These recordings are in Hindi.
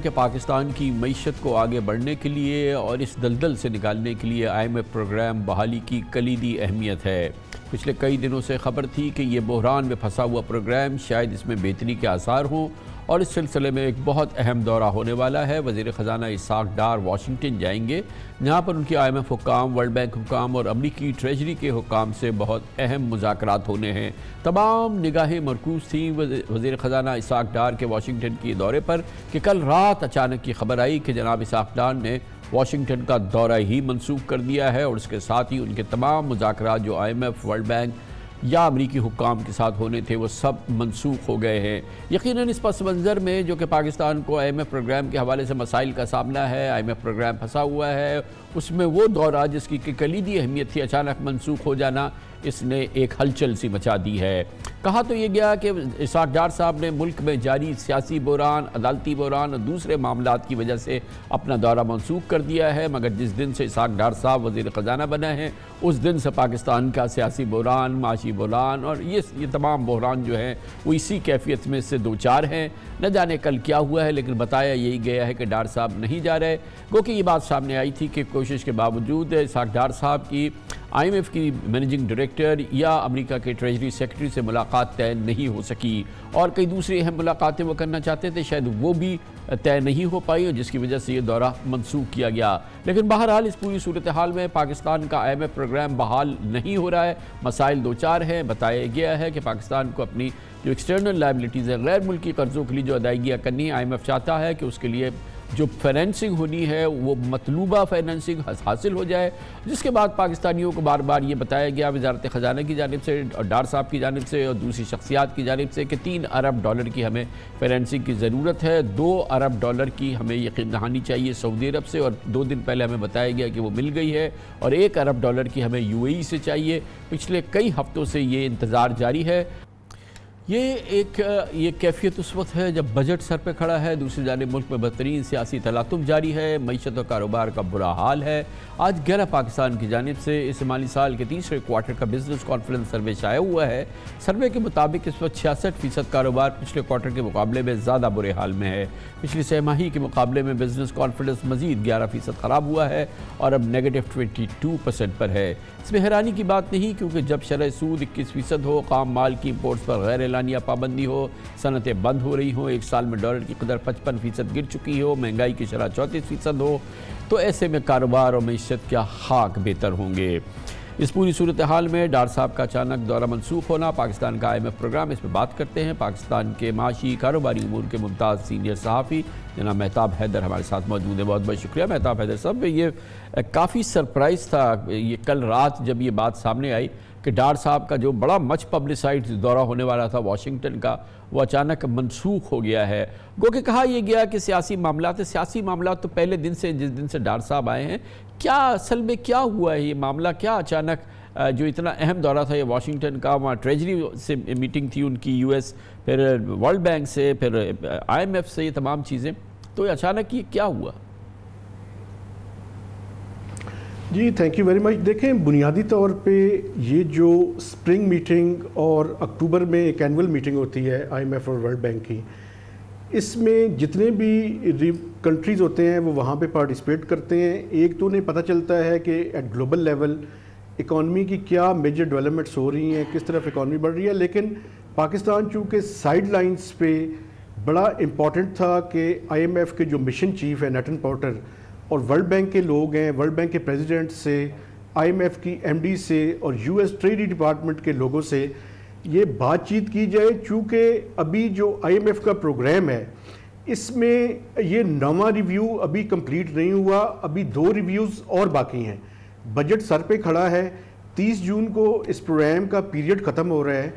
कि पाकिस्तान की मीशत को आगे बढ़ने के लिए और इस दलदल से निकालने के लिए आई एम एफ़ प्रोग्राम बहाली की कलीदी अहमियत है। पिछले कई दिनों से खबर थी कि ये बहरान में फंसा हुआ प्रोग्राम शायद इसमें बेहतरी के आसार हों। और इस सिलसिले में एक बहुत अहम दौरा होने वाला है। वज़ीर ख़जाना इसाक डार वाशिंगटन जाएँगे, जहाँ पर उनकी आई एम एफ़ हुकाम, वर्ल्ड बैंक हुकाम और अमरीकी ट्रेजरी के हुकाम से बहुत अहम मुजाकर होने हैं। तमाम निगाहें मरकूज थी वज़ीर ख़जाना इसाक डार के वाशिंगटन के दौरे पर कि कल रात अचानक की खबर आई कि जनाब इसाक डार ने वाशिंगटन का दौरा ही मनसूख कर दिया है और उसके साथ ही उनके तमाम मुजाकर जो I M F world bank या अमरीकी हुकाम के साथ होने थे, वो सब मनसूख हो गए हैं। यकीन इस पस मंज़र में, जो कि पाकिस्तान को आई एम एफ़ प्रोग्राम के हवाले से मसाइल का सामना है आई एम एफ़ प्रोग्राम फंसा हुआ है उसमें वो दौरा जिसकी कलीदी अहमियत थी, अचानक मनसूख हो जाना, इसने एक हलचल सी मचा दी है। कहा तो ये गया कि इसाक डार साहब ने मुल्क में जारी सियासी बुरान अदालती बुरान और दूसरे मामला की वजह से अपना दौरा मनसूख कर दिया है, मगर जिस दिन से इसाक डार साहब वज़ीर ख़जाना बने हैं, उस दिन से पाकिस्तान का सियासी बुरान माशी बुरान और ये ये तमाम बहरान जो हैं, वो इसी कैफियत में से दो चार हैं। न जाने कल क्या हुआ है, लेकिन बताया यही गया है कि डार साहब नहीं जा रहे। गो कि ये बात सामने आई थी कि कोशिश के बावजूद इसाक डार साहब की आईएमएफ की मैनेजिंग डायरेक्टर या अमेरिका के ट्रेजरी सेक्रेटरी से मुलाकात तय नहीं हो सकी। और कई दूसरी अहम मुलाकातें वो करना चाहते थे, शायद वो भी तय नहीं हो पाई और जिसकी वजह से ये दौरा मनसूख किया गया। लेकिन बहरहाल इस पूरी सूरत हाल में पाकिस्तान का आईएमएफ प्रोग्राम बहाल नहीं हो रहा है। मसाइल दो चार हैं, बताया गया है कि पाकिस्तान को अपनी जो एक्सटर्नल लाइबिलिटीज़ है गैर मुल्की कर्ज़ों के लिए जो अदायगियाँ करनी है आई चाहता है कि उसके लिए जो फाइनेंसिंग होनी है, वो मतलूबा फाइनेंसिंग हासिल हो जाए। जिसके बाद पाकिस्तानियों को बार बार ये बताया गया वजारत ख़जाना की जानब से, और डार साहब की जानब से, और दूसरी शख्सियात की जानब से कि तीन अरब डॉलर की हमें फाइनेंसिंग की ज़रूरत है। दो अरब डॉलर की हमें यकीन दहानी चाहिए सऊदी अरब से, और दो दिन पहले हमें बताया गया कि वो मिल गई है, और एक अरब डॉलर की हमें यू से चाहिए। पिछले कई हफ्तों से ये इंतज़ार जारी है। ये एक, ये कैफियत उस वक्त है जब बजट सर पे खड़ा है। दूसरी जानब मुल्क में बदतरीन सियासी तलातुम जारी है। मीशत और कारोबार का बुरा हाल है। आज ग्यारह पाकिस्तान की जानब से इस माली साल के तीसरे क्वार्टर का बिज़नेस कॉन्फ्रेंस सर्वे शाया हुआ है। सर्वे के मुताबिक इस वक्त छियासठ फ़ीसद कारोबार पिछले क्वार्टर के मुकाबले में ज़्यादा बुरे हाल में है। पिछली सहमाही के मुकाबले में बिज़नेस कॉन्फिडेंस मजीद ग्यारह फ़ीसद ख़राब हुआ है और अब नेगेटिव ट्वेंटी टू परसेंट पर है। इसमें हैरानी की बात नहीं, क्योंकि जब शरह सूद इक्कीस फ़ीसद हो, काम माल की इम्पोर्ट्स पर गैर एलानिया पाबंदी हो, सनतें बंद हो रही हो, एक साल में डॉलर की कदर पचपन फ़ीसद गिर चुकी हो, महँगाई की शरह चौंतीस फ़ीसद हो तो ऐसे में कारोबार और मीशत क्या खाक बेहतर होंगे? इस पूरी सूरत हाल में डार साहब का अचानक दौरा मनसूख होना, पाकिस्तान का आई एम एफ़ प्रोग्राम इस पर बात करते हैं। पाकिस्तान के माशी कारोबारी अमूर के मुमताज़ सीनियर सहाफ़ी जना महताब हैदर हमारे साथ मौजूद है बहुत बहुत शुक्रिया। महताब हैदर साहब, ये काफ़ी सरप्राइज़ था, ये कल रात जब ये बात सामने आई कि डार साहब का जो बड़ा मच पब्लिसाइड दौरा होने वाला था वाशिंगटन का, वो अचानक मनसूख हो गया है। गो कि कहा यह गया कि सियासी मामला सियासी मामला तो पहले दिन से, जिस दिन से डार साहब आए हैं, क्या असल में क्या हुआ है ये मामला? क्या अचानक जो इतना अहम दौरा था ये वाशिंगटन का, वहाँ ट्रेजरी से मीटिंग थी उनकी यूएस, फिर वर्ल्ड बैंक से, फिर आईएमएफ से ये तमाम चीज़ें तो अचानक ये क्या हुआ? जी थैंक यू वेरी मच देखें, बुनियादी तौर पे ये जो स्प्रिंग मीटिंग और अक्टूबर में एक एनुअल मीटिंग होती है आईएमएफ और वर्ल्ड बैंक की, इसमें जितने भी कंट्रीज़ होते हैं, वो वहाँ पे पार्टिसिपेट करते हैं। एक तो उन्हें पता चलता है कि एट ग्लोबल लेवल इकॉनमी की क्या मेजर डेवलपमेंट्स हो रही हैं, किस तरफ़ इकॉनमी बढ़ रही है। लेकिन पाकिस्तान चूँकि साइड लाइन्स पे बड़ा इंपॉर्टेंट था कि आईएमएफ के जो मिशन चीफ है नटन पोर्टर और वर्ल्ड बैंक के लोग हैं वर्ल्ड बैंक के प्रेसिडेंट से आईएमएफ की एमडी से और यूएस ट्रेड डिपार्टमेंट के लोगों से ये बातचीत की जाए। चूँकि अभी जो आईएमएफ का प्रोग्राम है, इसमें ये नवा रिव्यू अभी कंप्लीट नहीं हुआ, अभी दो रिव्यूज़ और बाकी हैं। बजट सर पे खड़ा है। 30 जून को इस प्रोग्राम का पीरियड ख़त्म हो रहा है।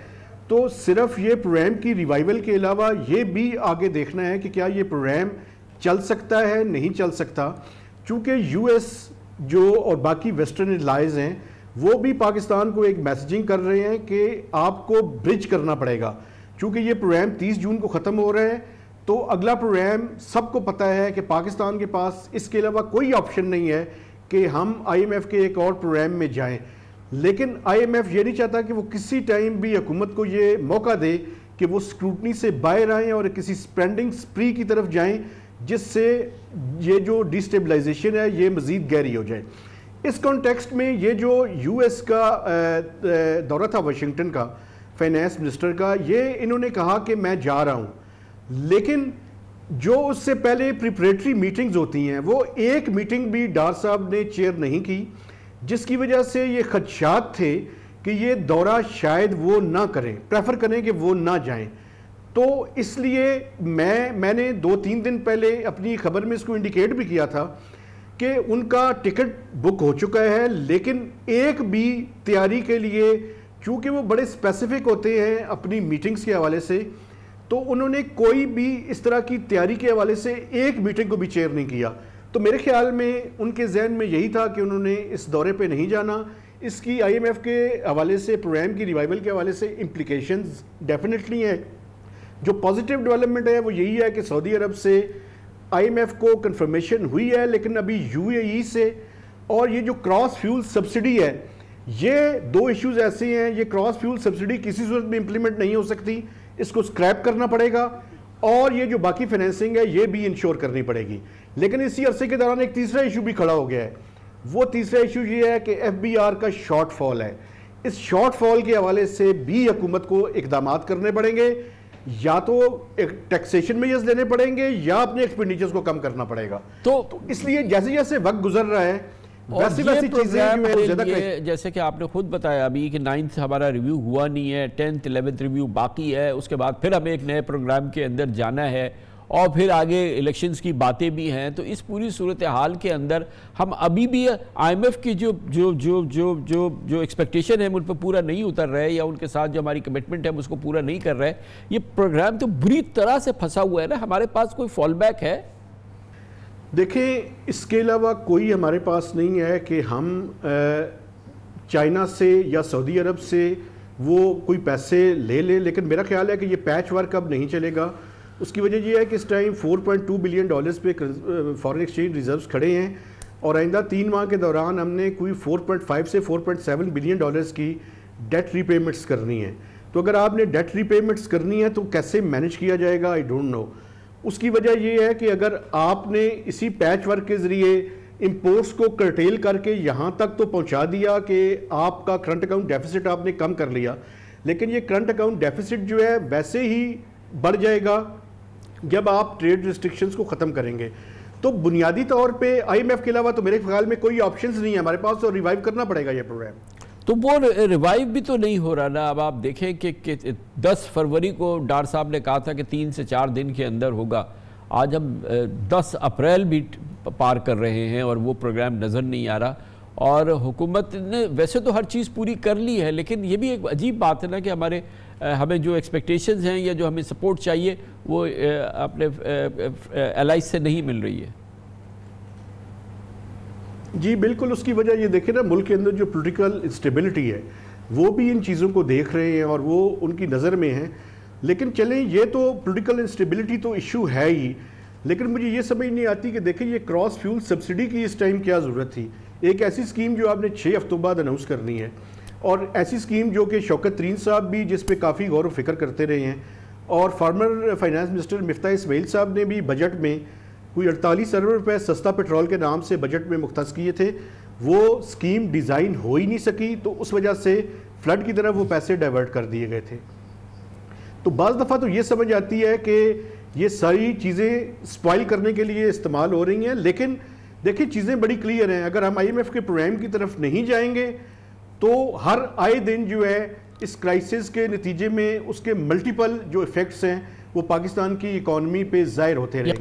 तो सिर्फ़ ये प्रोग्राम की रिवाइवल के अलावा ये भी आगे देखना है कि क्या ये प्रोग्राम चल सकता है, नहीं चल सकता। चूँकि यूएस जो और बाकी वेस्टर्न एलाइज हैं, वो भी पाकिस्तान को एक मैसेजिंग कर रहे हैं कि आपको ब्रिज करना पड़ेगा। चूँकि ये प्रोग्राम 30 जून को ख़त्म हो रहा है तो अगला प्रोग्राम सबको पता है कि पाकिस्तान के पास इसके अलावा कोई ऑप्शन नहीं है कि हम आईएमएफ के एक और प्रोग्राम में जाएँ। लेकिन आईएमएफ ये नहीं चाहता कि वो किसी टाइम भी हुकूमत को ये मौका दे कि वो स्क्रूटनी से बाहर आएँ और किसी स्पेंडिंग स्प्री की तरफ़ जाएँ जिससे ये जो डिस्टेबलाइजेशन है, ये मज़ीद गहरी हो जाए। इस कॉन्टेक्स्ट में ये जो यूएस का दौरा था वाशिंगटन का फाइनेंस मिनिस्टर का, ये इन्होंने कहा कि मैं जा रहा हूँ। लेकिन जो उससे पहले प्रिपरेटरी मीटिंग्स होती हैं, वो एक मीटिंग भी डार साहब ने चेयर नहीं की, जिसकी वजह से ये खदशात थे कि ये दौरा शायद वो ना करें प्रेफर करें कि वो ना जाएँ। तो इसलिए मैं, मैंने दो तीन दिन पहले अपनी खबर में इसको इंडिकेट भी किया था कि उनका टिकट बुक हो चुका है, लेकिन एक भी तैयारी के लिए, चूँकि वो बड़े स्पेसिफिक होते हैं अपनी मीटिंग्स के हवाले से तो उन्होंने कोई भी इस तरह की तैयारी के हवाले से एक मीटिंग को भी चेयर नहीं किया। तो मेरे ख्याल में, उनके जहन में यही था कि उन्होंने इस दौरे पे नहीं जाना। इसकी आईएमएफ के हवाले से प्रोग्राम की रिवाइवल के हवाले से इम्प्लीकेशंस डेफिनेटली हैं। जो पॉजिटिव डेवलपमेंट है, वो यही है कि सऊदी अरब से आईएमएफ को कंफर्मेशन हुई है, लेकिन अभी यूएई से और ये जो क्रॉस फ्यूल सब्सिडी है, ये दो इश्यूज़ ऐसे हैं, ये क्रॉस फ्यूल सब्सिडी किसी सूरत में इंप्लीमेंट नहीं हो सकती, इसको स्क्रैप करना पड़ेगा और ये जो बाकी फाइनेंसिंग है, ये भी इंश्योर करनी पड़ेगी। लेकिन इसी अरसे के दौरान एक तीसरा इशू भी खड़ा हो गया है। वो तीसरा इशू ये है कि एफबीआर का शॉर्टफॉल है। इस शॉर्टफॉल के हवाले से भी हुकूमत को इकदाम करने पड़ेंगे। या तो एक टैक्सेशन मेजर्स लेने पड़ेंगे या अपने एक्सपेंडिचर्स को कम करना पड़ेगा। तो, तो इसलिए जैसे जैसे वक्त गुजर रहा है वैसी वैसी चीज़ें जैसे कि आपने खुद बताया अभी कि नाइन्थ हमारा रिव्यू हुआ नहीं है टेंथ इलेवेंथ रिव्यू बाकी है उसके बाद फिर हमें एक नए प्रोग्राम के अंदर जाना है। और फिर आगे इलेक्शंस की बातें भी हैं तो इस पूरी सूरत हाल के अंदर हम अभी भी आईएमएफ की जो जो जो जो जो जो एक्सपेक्टेशन है उन पर पूरा नहीं उतर रहे या उनके साथ जो हमारी कमिटमेंट है हम उसको पूरा नहीं कर रहे, ये प्रोग्राम तो बुरी तरह से फंसा हुआ है ना, हमारे पास कोई फॉल बैक है? देखें इसके अलावा कोई हमारे पास नहीं है कि हम चाइना से या सऊदी अरब से वो कोई पैसे ले लें, लेकिन मेरा ख्याल है कि ये पैच वर्क अब नहीं चलेगा। उसकी वजह यह है कि इस टाइम 4.2 बिलियन डॉलर्स पे फॉरेन एक्सचेंज रिजर्व्स खड़े हैं और आइंदा तीन माह के दौरान हमने कोई 4.5 से 4.7 बिलियन डॉलर्स की डेट रीपेमेंट्स करनी है। तो अगर आपने डेट रीपेमेंट्स करनी है तो कैसे मैनेज किया जाएगा? आई डोंट नो उसकी वजह यह है कि अगर आपने इसी पैच वर्क के ज़रिए इम्पोर्ट्स को कर्टेल करके यहाँ तक तो पहुँचा दिया कि आपका करंट अकाउंट डेफिसिट आपने कम कर लिया, लेकिन ये करंट अकाउंट डेफिसिट जो है वैसे ही बढ़ जाएगा। जब आप ट्रेड रिस्ट्रिक्शंस को ख़त्म करेंगे तो बुनियादी तौर पे आईएमएफ के अलावा तो मेरे ख्याल में कोई ऑप्शंस नहीं है हमारे पास तो रिवाइव करना पड़ेगा ये प्रोग्राम तो वो रिवाइव भी तो नहीं हो रहा ना। अब आप देखें कि, कि 10 फरवरी को डार साहब ने कहा था कि तीन से चार दिन के अंदर होगा। आज हम 10 अप्रैल भी पार कर रहे हैं और वो प्रोग्राम नज़र नहीं आ रहा। और हुकूमत ने वैसे तो हर चीज़ पूरी कर ली है, लेकिन ये भी एक अजीब बात है ना कि हमारे हमें जो एक्सपेक्टेशंस हैं या जो हमें सपोर्ट चाहिए, वो अपने एल से नहीं मिल रही है। जी, बिल्कुल उसकी वजह ये देखें ना, मुल्क के अंदर जो पोलिटिकल इंस्टेबिलिटी है, वो भी इन चीज़ों को देख रहे हैं और वो उनकी नज़र में है। लेकिन चलें, ये तो पोलिटिकल इंस्टेबिलिटी तो इशू है ही, लेकिन मुझे ये समझ नहीं आती कि देखें ये क्रॉस फ्यूल सब्सिडी की इस टाइम क्या ज़रूरत थी? एक ऐसी स्कीम जो आपने छः हफ्तों बाद अनाउंस करनी है और ऐसी स्कीम जो कि शौकत तरीन साहब भी जिस पे काफ़ी गौर फ़िक्र करते रहे हैं और former finance minister Miftah Ismail साहब ने भी बजट में कोई अड़तालीस अरब रुपए सस्ता पेट्रोल के नाम से बजट में मुख्त किए थे, वो स्कीम डिज़ाइन हो ही नहीं सकी तो उस वजह से फ्लड की तरफ़ वो पैसे डाइवर्ट कर दिए गए थे। तो बज़ दफ़ा तो ये समझ आती है कि ये सारी चीज़ें स्पॉइल करने के लिए इस्तेमाल हो रही हैं, लेकिन देखिए, चीज़ें बड़ी क्लियर हैं। अगर हम आईएमएफ के प्रोग्राम की तरफ़ नहीं जाएँगे तो हर आए दिन जो है, इस क्राइसिस के नतीजे में उसके मल्टीपल जो इफ़ेक्ट्स हैं, वो पाकिस्तान की इकॉनमी पे ज़ाहिर होते रहेंगे।